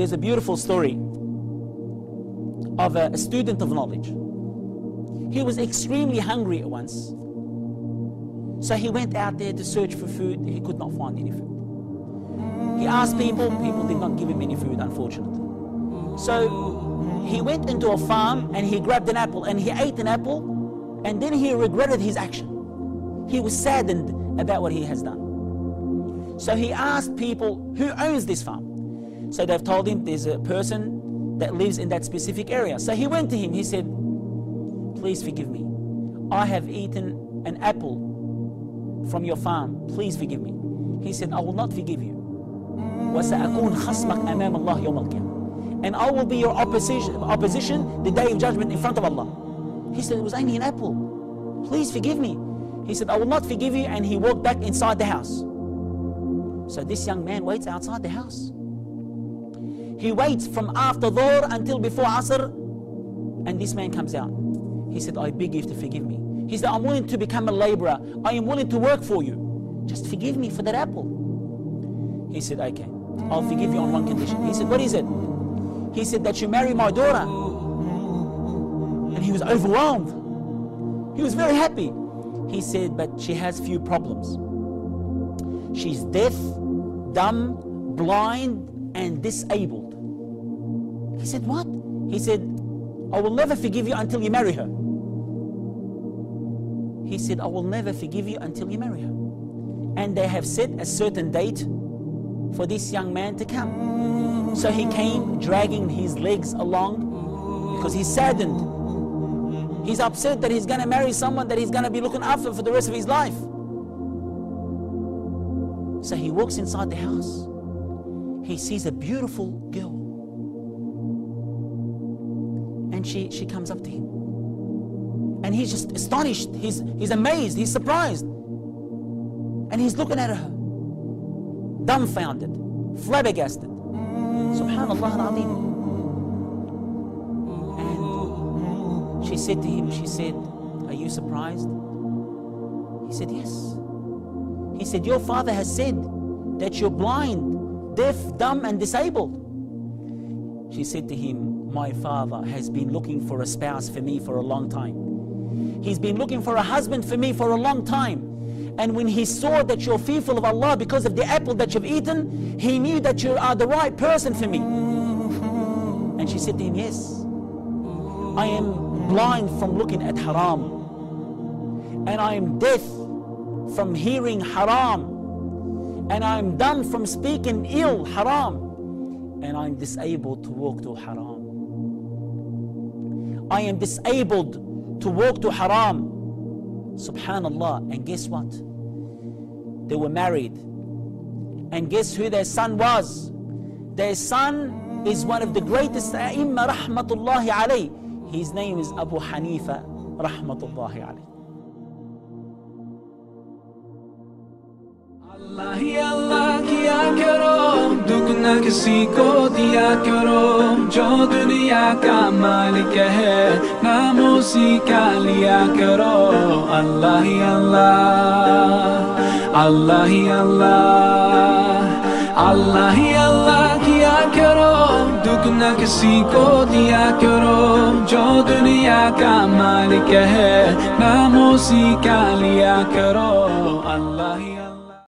there's a beautiful story of a, a student of knowledge. He was extremely hungry at once. So he went out there to search for food. He could not find any food. He asked people, people did not give him any food, unfortunately. So he went into a farm and he grabbed an apple and he ate an apple and then he regretted his action. He was saddened about what he has done. So he asked people, who owns this farm? So they've told him there's a person that lives in that specific area. So he went to him, he said, please forgive me. I have eaten an apple from your farm. Please forgive me. He said, I will not forgive you. وَسَأَكُونْ خَصْمَكْ أَمَامَ اللَّهِ يَوْمَ الْقِيَامَةِ And I will be your opposition, opposition the day of judgment in front of Allah. He said, it was only an apple. Please forgive me. He said, I will not forgive you. And he walked back inside the house. So this young man waits outside the house. He waits from after Dhuhr until before Asr. And this man comes out. He said, I beg you to forgive me. He said, I'm willing to become a laborer. I am willing to work for you. Just forgive me for that apple. He said, okay, I'll forgive you on one condition. He said, what is it? He said, that you marry my daughter. And he was overwhelmed. He was very happy. He said, but she has few problems. She's deaf, dumb, blind, and disabled. He said, what? He said, I will never forgive you until you marry her. He said, I will never forgive you until you marry her. And they have set a certain date for this young man to come. So he came dragging his legs along because he's saddened. He's upset that he's going to marry someone that he's going to be looking after for the rest of his life. So he walks inside the house. He sees a beautiful girl. And she, she comes up to him. And he's just astonished. He's, he's amazed. He's surprised. And he's looking at her, dumbfounded, flabbergasted. Subhanallah al-Azim. And she said to him, she said, are you surprised? He said, yes. He said, your father has said that you're blind, deaf, dumb, and disabled. She said to him, my father has been looking for a spouse for me for a long time. He's been looking for a husband for me for a long time. And when he saw that you're fearful of Allah because of the apple that you've eaten, he knew that you are the right person for me. And she said to him, Yes, I am blind from looking at haram. And I am deaf from hearing haram. And I am dumb from speaking ill haram. And I'm disabled to walk to haram. I am disabled to walk to haram. Subhanallah. And guess what? They were married. And guess who their son was? Their son is one of the greatest ai rahmatullahi alayh. His name is Abu Hanifa rahmatullahi alayh. Allah Allah दुगना किसी को दिया करो, जो दुनिया का मालिक है नाम उसी का लिया करो? अल्लाह ही अल्लाह अल्लाह ही अल्लाह अल्लाह ही अल्लाह किया करो। दुगना किसी को दिया करो, जो दुनिया का मालिक है नाम उसी का लिया करो? अल्लाह ही